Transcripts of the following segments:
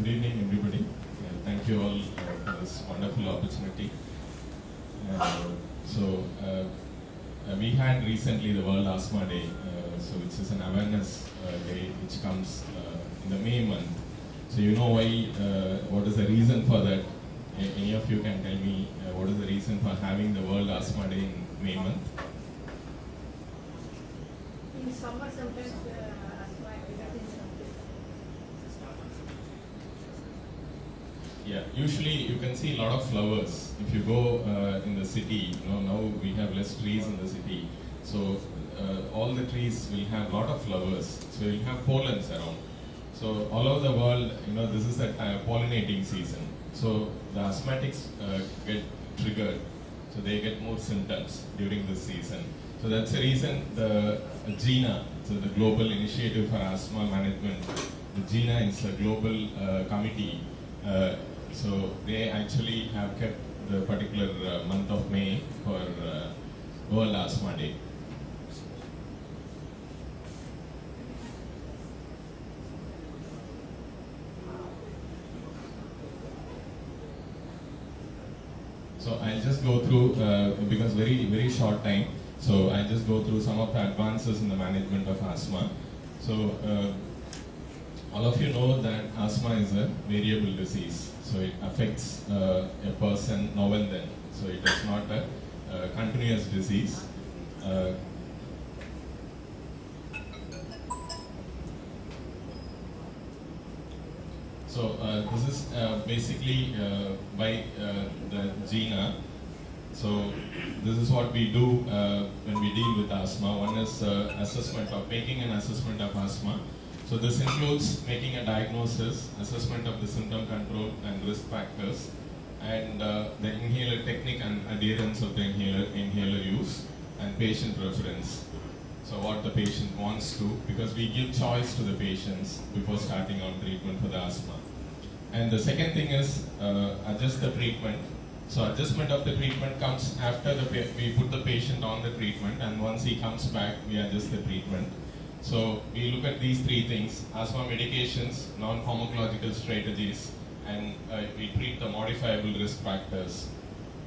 Good evening, everybody. Uh, thank you all uh, for this wonderful opportunity. Uh, so, uh, we had recently the World Asthma Day, uh, so which is an awareness uh, day which comes in the May month. So, you know why? What is the reason for that? Any of you can tell me what is the reason for having the World Asthma Day in May month? In summer sometimes uh, asthma because in summer. Yeah, usually you can see a lot of flowers. If you go uh, in the city, you know, now we have less trees in the city. So uh, all the trees will have a lot of flowers. So you'll have pollens around. So all over the world, you know, this is the pollinating season. So the asthmatics uh, get triggered. So they get more symptoms during this season. So that's the reason the GINA, so the Global Initiative for Asthma Management, the GINA is a global uh, committee. Uh, so they actually have kept the particular uh, month of May for uh, World Asthma Day. So I'll just go through uh, because very very short time. So I'll just go through some of the advances in the management of asthma. So uh, all of you know that asthma is a variable disease. So it affects uh, a person now and then. So it is not a continuous disease. Uh, So uh, this is uh, basically uh, by the GINA. So this is what we do when we deal with asthma. One is assessment of making an assessment of asthma. So this includes making a diagnosis, assessment of the symptom control and risk factors, and uh, the inhaler technique and adherence of the inhaler, inhaler use, and patient preference. So what the patient wants to, because we give choice to the patients before starting on treatment for the asthma. And the second thing is uh, adjust the treatment. So adjustment of the treatment comes after the we put the patient on the treatment, and once he comes back, we adjust the treatment. So we look at these three things: asthma medications, non-pharmacological strategies, and uh, we treat the modifiable risk factors.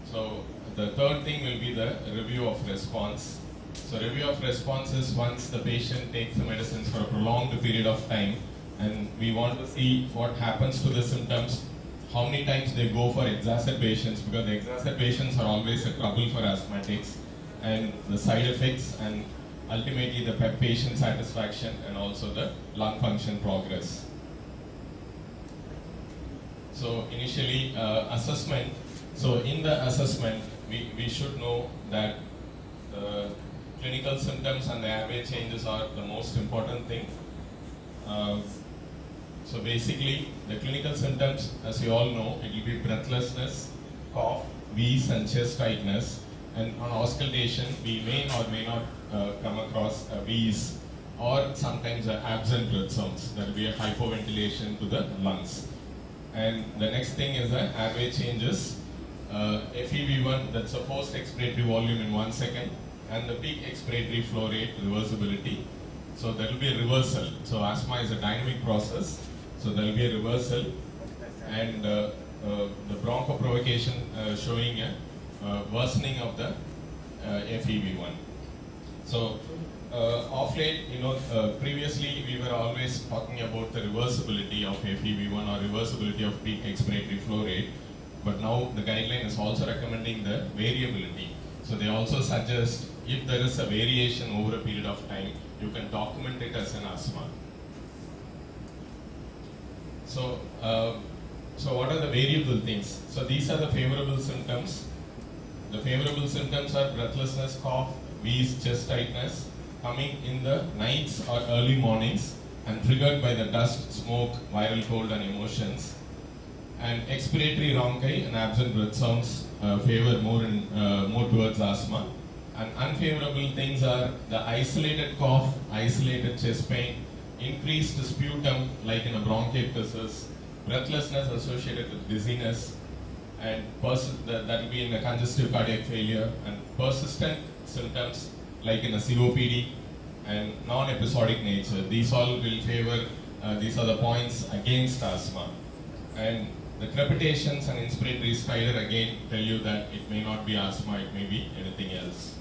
So the third thing will be the review of response. So review of response is once the patient takes the medicines for a prolonged period of time, and we want to see what happens to the symptoms, how many times they go for exacerbations, because the exacerbations are always a trouble for asthmatics, and the side effects, and ultimately the patient satisfaction, and also the lung function progress. So initially, uh, assessment. So in the assessment, we, we should know that the clinical symptoms and the airway changes are the most important thing. Uh, so basically, the clinical symptoms, as you all know, it will be breathlessness, cough, wheeze, and chest tightness. And on auscultation, we may or may not uh, come across a wheeze or sometimes a absent breath sounds. That will be a hypoventilation to the lungs. And the next thing is the airway changes. Uh, FEV1, that's a forced expiratory volume in one second, and the peak expiratory flow rate reversibility. So there will be a reversal. So asthma is a dynamic process. So there will be a reversal, and uh, uh, the bronchoprovocation uh, showing a uh, worsening of the uh, FEV1. So uh, of late, you know, uh, previously we were always talking about the reversibility of FEV1 or reversibility of peak expiratory flow rate, but now the guideline is also recommending the variability. So they also suggest if there is a variation over a period of time, you can document it as an asthma. So, uh, so what are the variable things? So these are the favorable symptoms. The favorable symptoms are breathlessness, cough, wheeze, chest tightness, coming in the nights or early mornings and triggered by the dust, smoke, viral cold and emotions. And expiratory rhonchi and absent breath sounds uh, favor more in, uh, more towards asthma. And unfavorable things are the isolated cough, isolated chest pain, increased sputum like in a bronchiectasis, breathlessness associated with dizziness, and that will be in a congestive cardiac failure, and persistent symptoms like in a COPD and non-episodic nature. These all will favor, uh, these are the points against asthma. And the crepitations and inspiratory stridor again tell you that it may not be asthma, it may be anything else.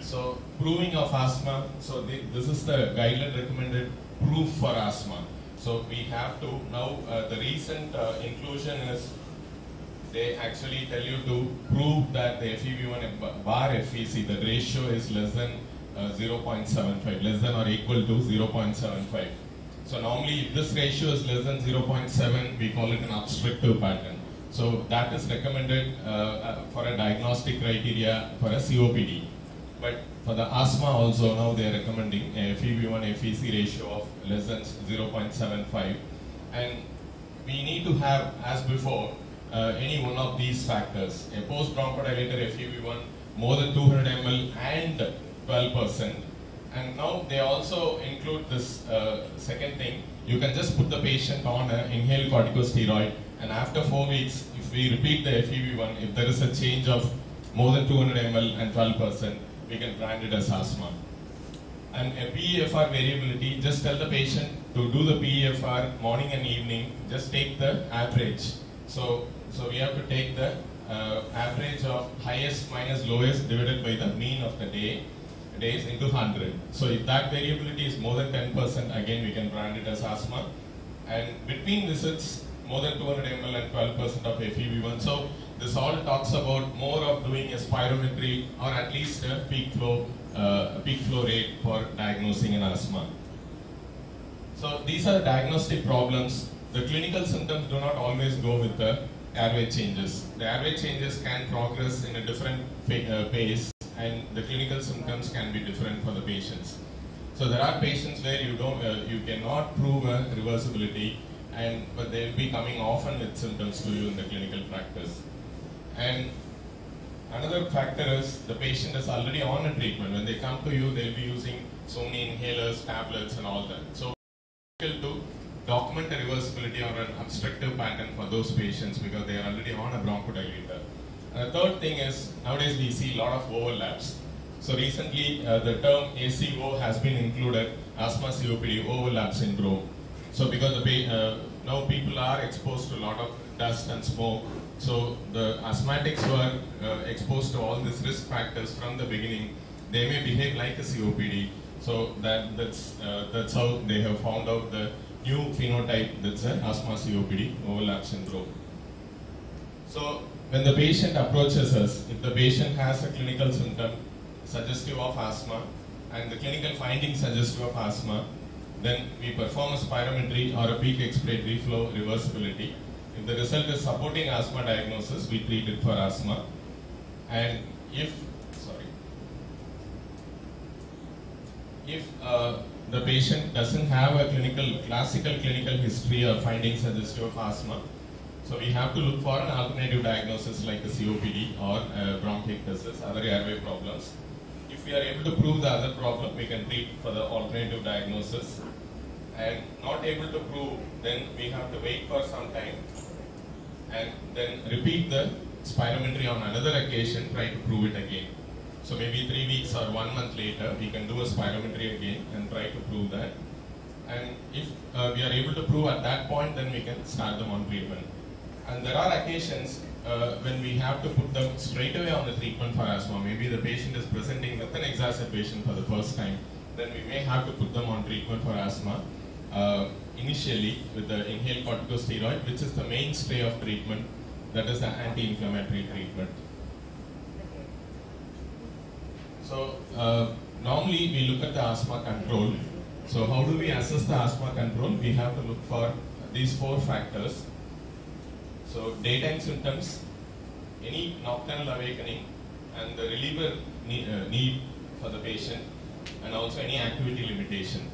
So proving of asthma, so the, this is the guideline recommended proof for asthma. So we have to, now uh, the recent uh, inclusion is they actually tell you to prove that the FEV1 bar FVC, the ratio is less than uh, 0.75, less than or equal to 0.75. So normally if this ratio is less than 0.7, we call it an obstructive pattern. So that is recommended uh, uh, for a diagnostic criteria for a COPD. But for the asthma also now they are recommending a FEV1 FVC ratio of less than 0.75 and we need to have as before uh, any one of these factors. A post bronchodilator FEV1 more than 200 ml and 12 percent. And now they also include this uh, second thing. You can just put the patient on an inhaled corticosteroid and after four weeks if we repeat the FEV1 if there is a change of more than 200 ml and 12 percent we can brand it as asthma. And a PEFR variability, just tell the patient to do the PEFR morning and evening, just take the average. So, so we have to take the uh, average of highest minus lowest divided by the mean of the day, days into 100. So if that variability is more than 10%, again we can brand it as asthma. And between visits, more than 200 ml and 12% of FEV1. So this all talks about more of doing a spirometry or at least a peak flow, uh, peak flow rate for diagnosing an asthma. So these are diagnostic problems. The clinical symptoms do not always go with the airway changes. The airway changes can progress in a different uh, pace and the clinical symptoms can be different for the patients. So there are patients where you don't, uh, you cannot prove a reversibility and but they will be coming often with symptoms to you in the clinical practice. And another factor is the patient is already on a treatment. When they come to you, they'll be using so many inhalers, tablets, and all that. So difficult to document a reversibility or an obstructive pattern for those patients because they are already on a bronchodilator. And the third thing is nowadays we see a lot of overlaps. So recently uh, the term ACO has been included, asthma COPD overlap syndrome. So because the uh, now people are exposed to a lot of dust and smoke, so the asthmatics who are uh, exposed to all these risk factors from the beginning, they may behave like a COPD. So that that's uh, that's how they have found out the new phenotype that's an asthma COPD overlap syndrome. So when the patient approaches us, if the patient has a clinical symptom suggestive of asthma and the clinical findings suggestive of asthma, then we perform a spirometry or a peak expiratory flow reversibility. If the result is supporting asthma diagnosis, we treat it for asthma. And if, sorry, if uh, the patient doesn't have a clinical, classical clinical history or findings suggestive of asthma, so we have to look for an alternative diagnosis like a COPD or uh, bronchiectasis, other airway problems. If we are able to prove the other problem, we can treat for the alternative diagnosis. And not able to prove, then we have to wait for some time and then repeat the spirometry on another occasion, try to prove it again. So maybe three weeks or one month later, we can do a spirometry again and try to prove that. And if uh, we are able to prove at that point, then we can start them on treatment. And there are occasions uh, when we have to put them straight away on the treatment for asthma. Maybe the patient is presenting with an exacerbation for the first time. Then we may have to put them on treatment for asthma initially with the inhaled corticosteroid, which is the mainstay of treatment. That is the anti-inflammatory treatment. So uh, normally we look at the asthma control. So how do we assess the asthma control? We have to look for these four factors. So daytime symptoms, any nocturnal awakening, and the reliever need, uh, need for the patient, and also any activity limitation.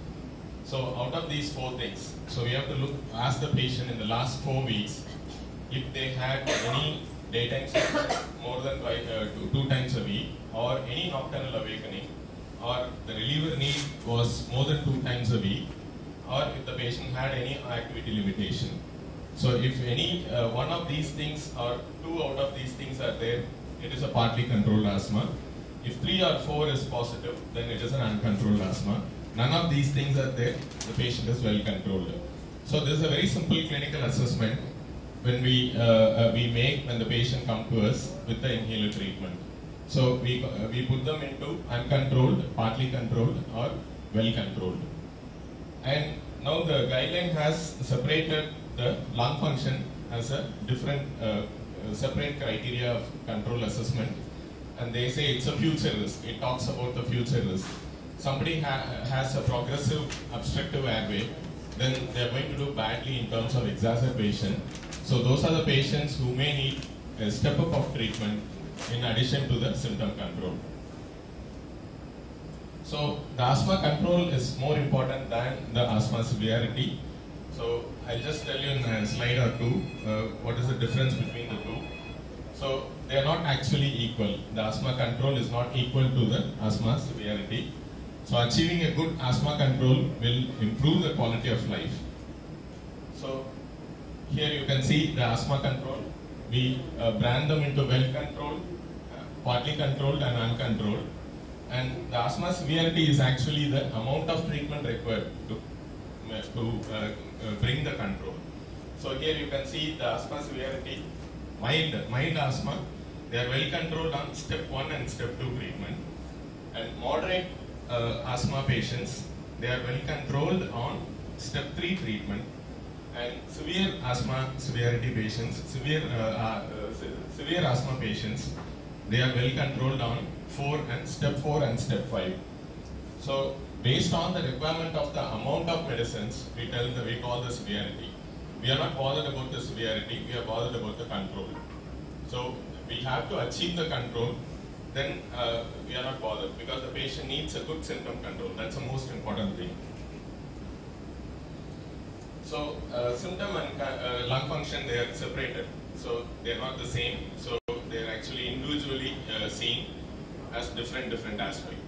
So out of these four things, so we have to look, ask the patient in the last four weeks if they had any daytime symptoms more than five, uh, two, two times a week, or any nocturnal awakening, or the reliever need was more than two times a week, or if the patient had any activity limitation. So if any uh, one of these things or two out of these things are there, it is a partly controlled asthma. If three or four is positive, then it is an uncontrolled asthma. None of these things are there, the patient is well controlled. So this is a very simple clinical assessment when we uh, uh, we make when the patient come to us with the inhaler treatment. So we uh, we put them into uncontrolled, partly controlled, or well controlled. And now the guideline has separated the lung function as a different uh, uh, separate criteria of control assessment, and they say it's a future risk. It talks about the future risk. Somebody ha- has a progressive obstructive airway, then they are going to do badly in terms of exacerbation. So those are the patients who may need a step up of treatment in addition to the symptom control. So the asthma control is more important than the asthma severity. So I'll just tell you in a slide or two uh, what is the difference between the two. So they are not actually equal. The asthma control is not equal to the asthma severity. So achieving a good asthma control will improve the quality of life. So here you can see the asthma control. We uh, brand them into well controlled, uh, partly controlled and uncontrolled. And the asthma severity is actually the amount of treatment required to, uh, to uh, uh, bring the control. So here you can see the asthma severity, mild, mild asthma. They are well controlled on step one and step two treatment. And moderate uh, asthma patients, they are well controlled on step three treatment. And severe asthma severity patients, severe uh, uh, se- severe asthma patients, they are well controlled on four and step four and step five. So based on the requirement of the amount of medicines, we tell the we call the severity. We are not bothered about the severity, we are bothered about the control. So we have to achieve the control, then uh, we are not bothered because the patient needs a good symptom control. That's the most important thing. So uh, symptom and uh, lung function they are separated. So they are not the same. So they are actually individually uh, seen as different different aspects.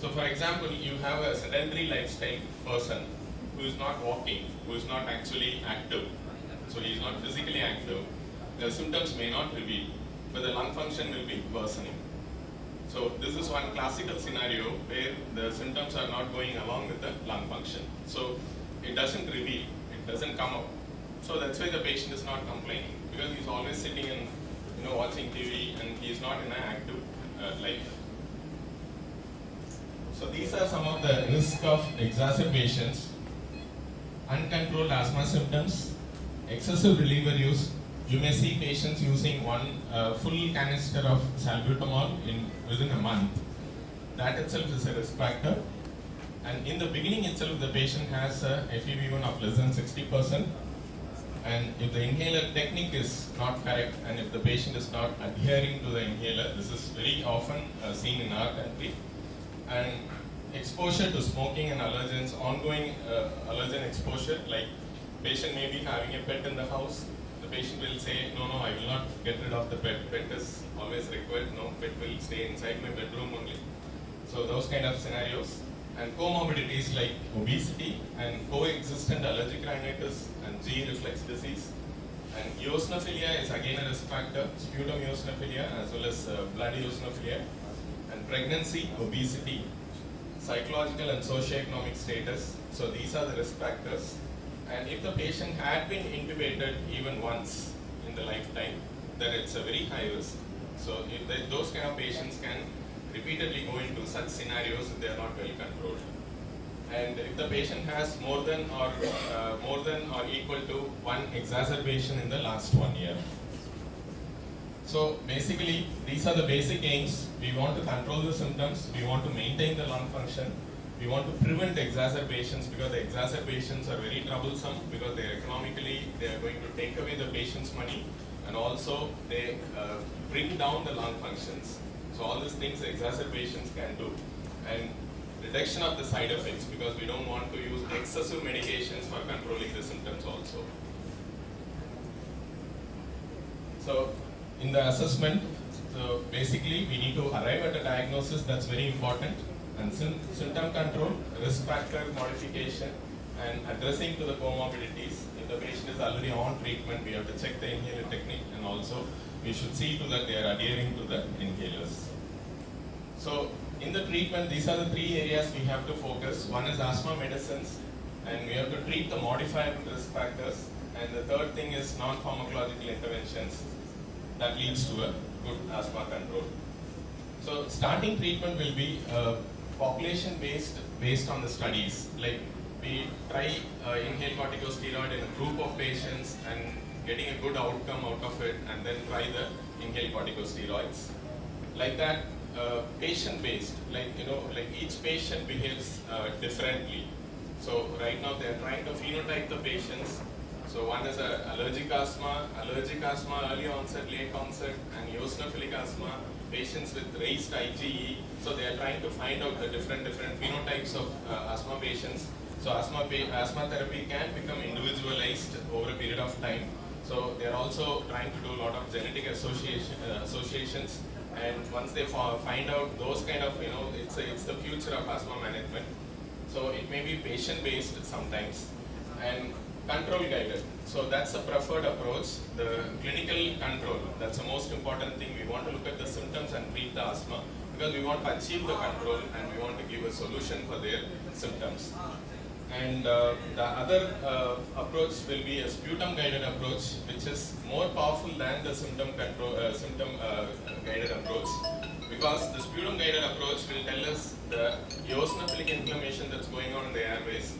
So for example, you have a sedentary lifestyle person who is not walking, who is not actually active. So he is not physically active. The symptoms may not reveal, but the lung function will be worsening. So this is one classical scenario where the symptoms are not going along with the lung function. So it doesn't reveal, it doesn't come up. So that's why the patient is not complaining because he's always sitting and you know watching TV and he is not in an active uh, life. So these are some of the risk of exacerbations, uncontrolled asthma symptoms, excessive reliever use. You may see patients using one uh, full canister of salbutamol in within a month. That itself is a risk factor. And in the beginning itself, the patient has a FEV1 of less than 60%. And if the inhaler technique is not correct, and if the patient is not adhering to the inhaler, this is very often uh, seen in our country. And exposure to smoking and allergens, ongoing uh, allergen exposure, like patient may be having a pet in the house, patient will say, no, no, I will not get rid of the pet. Pet is always required. No, pet will stay inside my bedroom only. So those kind of scenarios. And comorbidities like obesity and coexistent allergic rhinitis and G reflux disease. And eosinophilia is again a risk factor, sputum eosinophilia as well as uh, blood eosinophilia. And pregnancy, obesity, psychological and socioeconomic status. So these are the risk factors. And if the patient had been intubated even once in the lifetime, then it's a very high risk. So if the, those kind of patients can repeatedly go into such scenarios if they are not well controlled. And if the patient has more than or uh, more than or equal to one exacerbation in the last one year. So basically, these are the basic aims. We want to control the symptoms. We want to maintain the lung function. We want to prevent exacerbations because the exacerbations are very troublesome because they are economically they are going to take away the patient's money and also they uh, bring down the lung functions. So all these things exacerbations can do and reduction of the side effects because we don't want to use excessive medications for controlling the symptoms also. So in the assessment, so basically we need to arrive at a diagnosis that's very important and sym- symptom control, risk factor modification and addressing to the comorbidities. If the patient is already on treatment, we have to check the inhaler technique and also we should see to that they are adhering to the inhalers. So in the treatment, these are the three areas we have to focus. One is asthma medicines, and we have to treat the modifiable risk factors. And the third thing is non-pharmacological interventions that leads to a good asthma control. So starting treatment will be uh, population based based on the studies. Like we try uh, inhaled corticosteroid in a group of patients and getting a good outcome out of it, and then try the inhaled corticosteroids. Like that, uh, patient based. Like you know, like each patient behaves uh, differently. So right now they are trying to phenotype the patients. So one is a allergic asthma, allergic asthma, early onset, late onset, and eosinophilic asthma, patients with raised IgE. So they are trying to find out the different different phenotypes of uh, asthma patients. So asthma asthma therapy can become individualized over a period of time. So they are also trying to do a lot of genetic association uh, associations. And once they find out those kind of, you know, it's a, it's the future of asthma management. So it may be patient based sometimes and control guided. So that's the preferred approach. The clinical control, that's the most important thing. We want to look at the symptoms and treat the asthma because we want to achieve the control and we want to give a solution for their symptoms. And uh, the other uh, approach will be a sputum guided approach, which is more powerful than the symptom control, uh, symptom uh, guided approach, because the sputum guided approach will tell us the eosinophilic inflammation that's going on in the airways,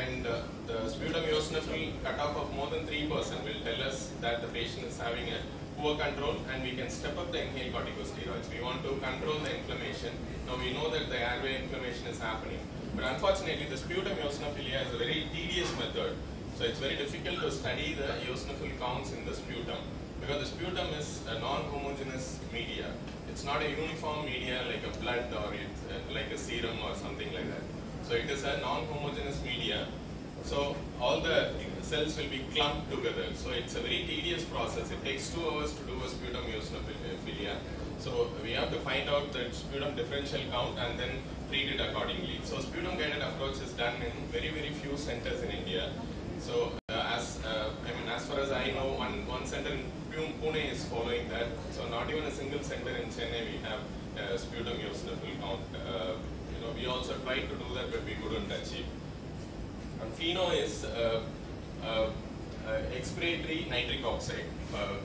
and uh, the sputum eosinophil cutoff of more than 3% will tell us that the patient is having a poor control and we can step up the inhaled corticosteroids. We want to control the inflammation. Now we know that the airway inflammation is happening. But unfortunately, the sputum eosinophilia is a very tedious method. So it's very difficult to study the eosinophil counts in the sputum because the sputum is a non-homogeneous media. It's not a uniform media like a blood or it's uh, like a serum or something like that. So it is a non-homogeneous media. So all the cells will be clumped together. So it's a very tedious process. It takes two hours to do a sputum eosinophilia. So we have to find out the sputum differential count and then treat it accordingly. So sputum guided approach is done in very very few centers in India. So uh, as uh, I mean, as far as I know, one one center in Pune is following that. So not even a single center in Chennai we have uh, sputum eosinophil count. Uh, you know, we also tried to do that, but we couldn't achieve. And FeNO is uh, uh, uh, expiratory nitric oxide. Uh,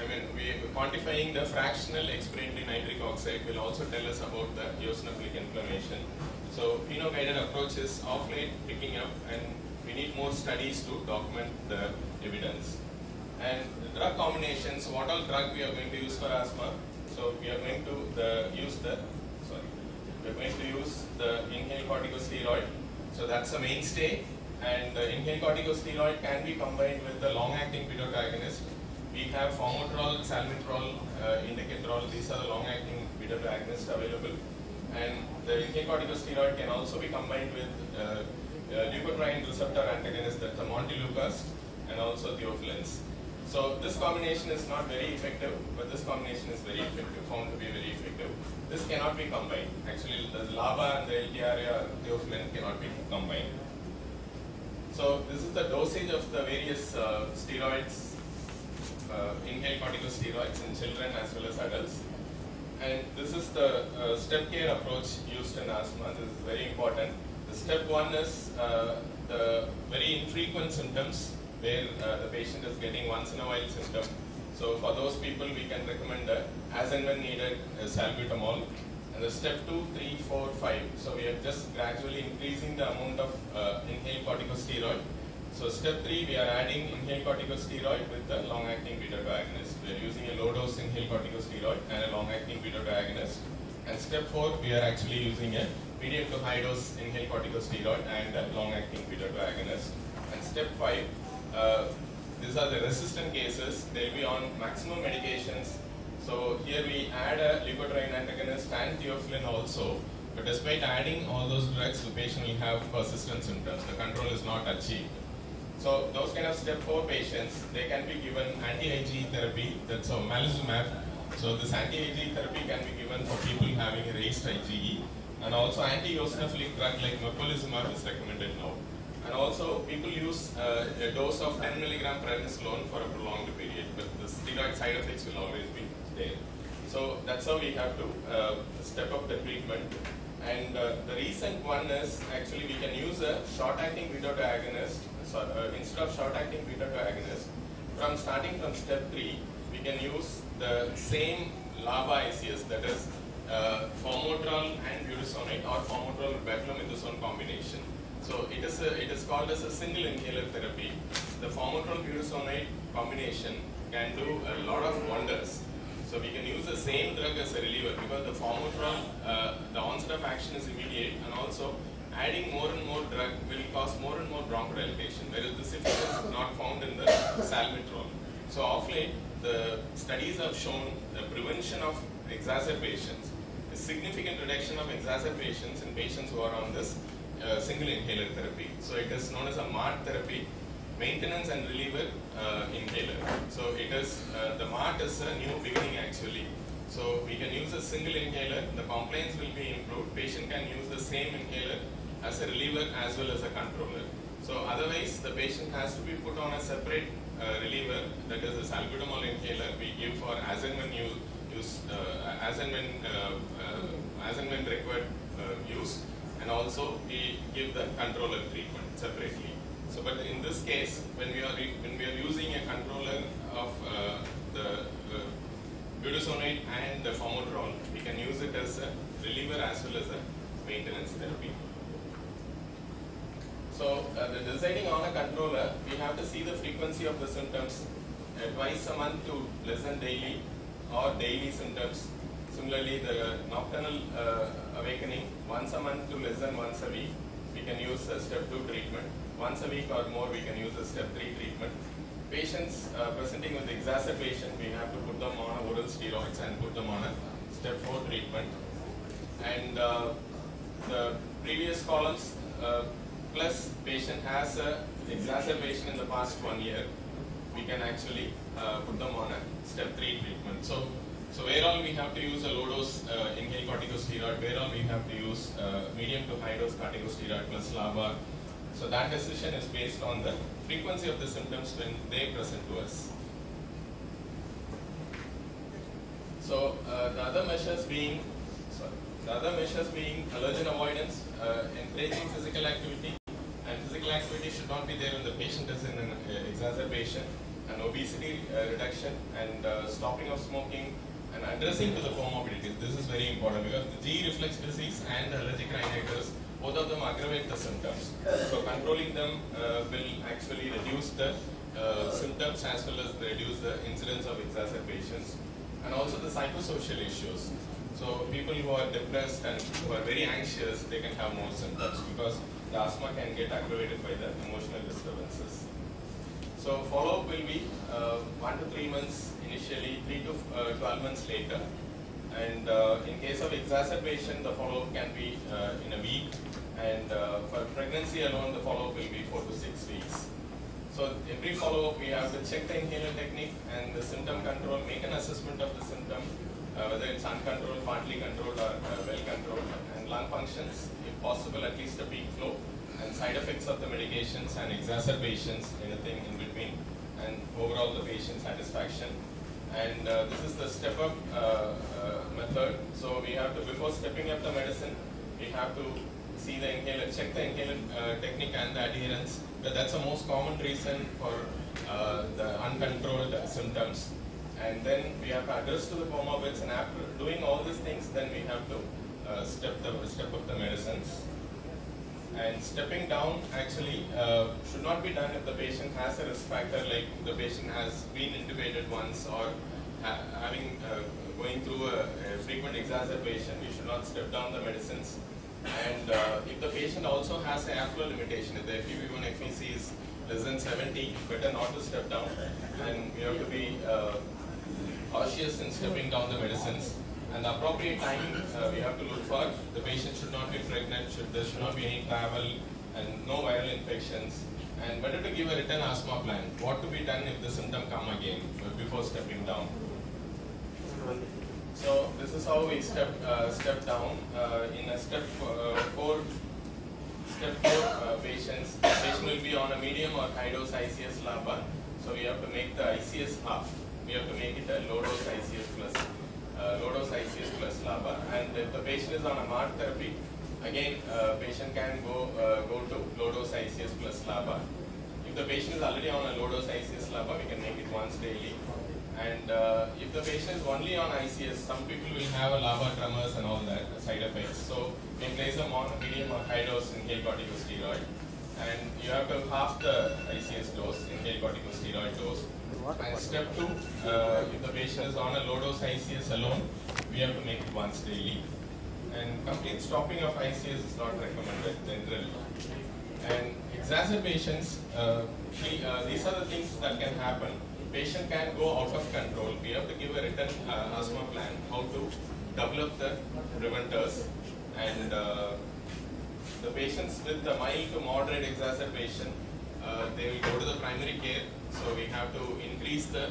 I mean, we quantifying the fractional expiratory nitric oxide will also tell us about the eosinophilic inflammation. So FeNO guided approach is off late picking up, and we need more studies to document the evidence. And drug combinations, what all drug we are going to use for asthma? So we are going to the, use the we are going to use the inhaled corticosteroid. So that's a mainstay. And the inhaled corticosteroid can be combined with the long-acting beta-agonist. We have formoterol, salmeterol, uh, indacaterol. These are the long-acting beta-agonists available. And the inhaled corticosteroid can also be combined with uh, uh, leukotriene receptor antagonist, that's the montelukast, and also theophylline. So this combination is not very effective, but this combination is very effective, found to be very effective. This cannot be combined. Actually, the LABA and the LTRA theophylline cannot be combined. So this is the dosage of the various uh, steroids, uh, inhaled corticosteroids in children as well as adults. And this is the uh, step care approach used in asthma. This is very important. The step one is uh, the very infrequent symptoms uh, the patient is getting once in a while symptom. So for those people, we can recommend uh, as and when needed uh, salbutamol. And the step two, three, four, five. So we are just gradually increasing the amount of uh, inhaled corticosteroid. So step three, we are adding inhaled corticosteroid with the long-acting beta-agonist. We are using a low-dose inhaled corticosteroid and a long-acting beta-agonist. And step four, we are actually using a medium to high-dose inhaled corticosteroid and a long-acting beta-agonist. And step five, uh, these are the resistant cases. They'll be on maximum medications. So here we add a leukotriene antagonist and theophylline also. But despite adding all those drugs, the patient will have persistent symptoms. The control is not achieved. So those kind of step 4 patients, they can be given anti-IgE therapy, that's a omalizumab. So this anti-IgE therapy can be given for people having raised IgE. And also anti-eosinophilic drug like mepolizumab is recommended now. And also people use uh, a dose of 10 milligram prednisolone for a prolonged period, but the steroid side effects will always be there. So that's how we have to uh, step up the treatment. And uh, the recent one is actually we can use a short-acting beta-2 agonist, so, uh, instead of short-acting beta-2 agonist, from starting from step 3, we can use the same LABA ICS, that is uh, formoterol and budesonide or formoterol with beclomethasone combination. So it is, a, it is called as a single inhaler therapy. The formoterol budesonide combination can do a lot of wonders. So we can use the same drug as a reliever because the formoterol, uh, the onset of action is immediate and also adding more and more drug will cause more and more bronchodilation, whereas this effect is not found in the salmeterol. So of late, the studies have shown the prevention of exacerbations, a significant reduction of exacerbations in patients who are on this uh, single inhaler therapy. So it is known as a MART therapy, maintenance and reliever uh, inhaler. So it is, uh, the MART is a new beginning actually. So we can use a single inhaler, the compliance will be improved, patient can use the same inhaler as a reliever as well as a controller. So otherwise the patient has to be put on a separate uh, reliever, that is a salbutamol inhaler we give for as and when you use, uh, as and when, uh, as and when required use and also we give the controller treatment separately. So, but in this case, when we are when we are using a controller of uh, the uh, budesonide and the formoterol, we can use it as a reliever as well as a maintenance therapy. So, uh, the deciding on a controller, we have to see the frequency of the symptoms uh, twice a month to less than daily or daily symptoms. Similarly, the nocturnal uh, awakening once a month to less than once a week, we can use a step 2 treatment. Once a week or more, we can use a step 3 treatment. Patients uh, presenting with exacerbation, we have to put them on oral steroids and put them on a step 4 treatment. And uh, the previous columns, uh, plus patient has a exacerbation in the past one year, we can actually uh, put them on a step 3 treatment. So, so where all we have to use a low dose uh, inhaled corticosteroid, where all we have to use uh, medium to high dose corticosteroid plus LABA. So that decision is based on the frequency of the symptoms when they present to us. So uh, the other measures being, sorry, the other measures being allergen avoidance, uh, encouraging physical activity, and physical activity should not be there when the patient is in an uh, exacerbation, and obesity uh, reduction, and uh, stopping of smoking, and addressing to the comorbidities. This is very important because the G reflux disease and the allergic rhinitis, both of them aggravate the symptoms. So controlling them uh, will actually reduce the uh, symptoms as well as reduce the incidence of exacerbations and also the psychosocial issues. So people who are depressed and who are very anxious, they can have more symptoms because the asthma can get aggravated by the emotional disturbances. So follow-up will be uh, one to three months initially, three to uh, 12 months later. And uh, in case of exacerbation, the follow-up can be uh, in a week. And for pregnancy alone, the follow-up will be four to six weeks. So every follow-up, we have to check the inhaler technique and the symptom control, make an assessment of the symptom, uh, whether it's uncontrolled, partly controlled, or uh, well controlled, and lung functions, if possible, at least a peak flow, and side effects of the medications and exacerbations, anything in between, and overall the patient satisfaction. And uh, this is the step-up uh, uh, method. So we have to, before stepping up the medicine, we have to see the inhaler, check the inhaler uh, technique and the adherence. But that's the most common reason for the uncontrolled symptoms. And then we have to address to the comorbids, and after doing all these things, then we have to step the step up the medicines. And stepping down actually uh, should not be done if the patient has a risk factor, like the patient has been intubated once or ha- having uh, going through a, a frequent exacerbation. We should not step down the medicines. And uh, if the patient also has a airflow limitation, if the FEV1 FVC is less than 70, better not to step down. And we have to be uh, cautious in stepping down the medicines. And the appropriate time uh, we have to look for, the patient should not be pregnant, should, there should not be any travel, and no viral infections. And better to give a written asthma plan. What to be done if the symptom come again before stepping down. So this is how we step uh, step down uh, in a step uh, four. Step four uh, patients. Patient will be on a medium or high dose ICS LABA. So we have to make the ICS half. We have to make it a low dose ICS plus uh, low dose ICS plus LABA. And if the patient is on a MART therapy, again, uh, patient can go uh, go to low dose ICS plus LABA. If the patient is already on a low dose ICS LABA, we can make it once daily. And uh, if the patient is only on ICS, some people will have a LABA tremors and all that side effects. So we place them on medium or high dose inhaled corticosteroid. And you have to half the ICS dose, inhaled corticosteroid dose. And step two, uh, if the patient is on a low dose ICS alone, we have to make it once daily. And complete stopping of ICS is not recommended generally. And exacerbations, uh, uh, these are the things that can happen. Patient can go out of control. We have to give a written uh, asthma plan, how to develop the preventers. And uh, the patients with the mild to moderate exacerbation, uh, they will go to the primary care. So we have to increase the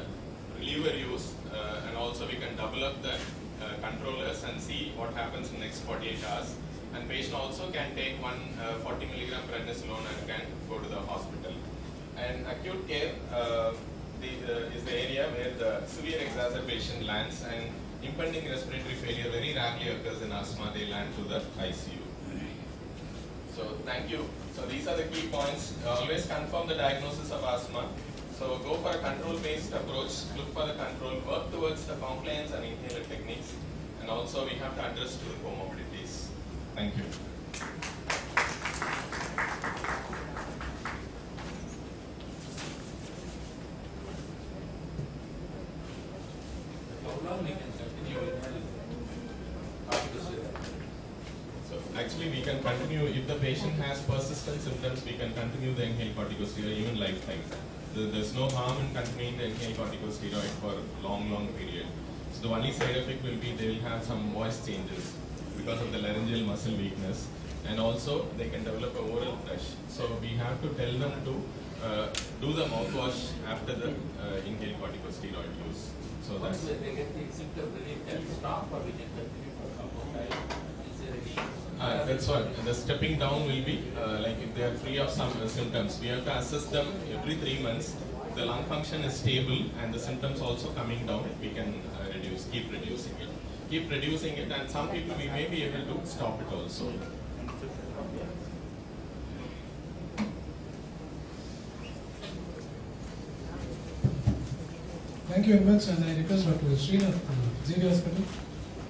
reliever use uh, and also we can develop the uh, controllers and see what happens in the next 48 hours. And patient also can take one uh, 40 milligram prednisolone and can go to the hospital. And acute care uh, the, uh, is the area where the severe exacerbation lands and impending respiratory failure very rarely occurs in asthma. They land to the ICU. So thank you. So these are the key points. Always confirm the diagnosis of asthma. So go for a control-based approach. Look for the control. Work towards the compliance and inhaler techniques. And also we have to address two comorbidities. Thank you. How long we can continue inhaling corticosteroid? So actually we can continue, if the patient has persistent symptoms, we can continue the inhaled corticosteroid even lifetime. There- There's no harm in continuing the inhaled corticosteroid for long, long period. So the only side effect will be they will have some voice changes because of the laryngeal muscle weakness. And also they can develop a oral thrush. So we have to tell them to uh, do the mouthwash after the uh, inhaled corticosteroid use. So Once that's. they get the symptom relief, can stop or we can continue for some more time? Is? Uh, that's what the stepping down will be uh, like if they are free of some uh, symptoms. We have to assess them every three months. The lung function is stable and the symptoms also coming down, we can uh, reduce, keep reducing it, keep reducing it, and some people we may be able to stop it also. Thank you very much, and I request Dr. Srinath, uh, GD Hospital,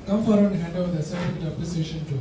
come forward and hand over the certificate of appreciation to